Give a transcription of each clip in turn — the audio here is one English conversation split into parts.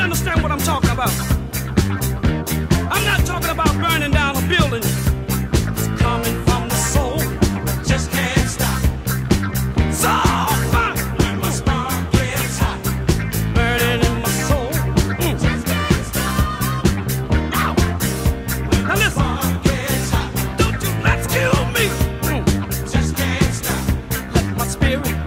you understand what I'm talking about? I'm not talking about burning down a building. It's coming from the soul. Just can't stop. So hot, my spark can't stop burning in my soul. Mm. Just can't stop. Now listen, Don't you let's kill me. Mm. Just can't stop. Let my spirit.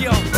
yo.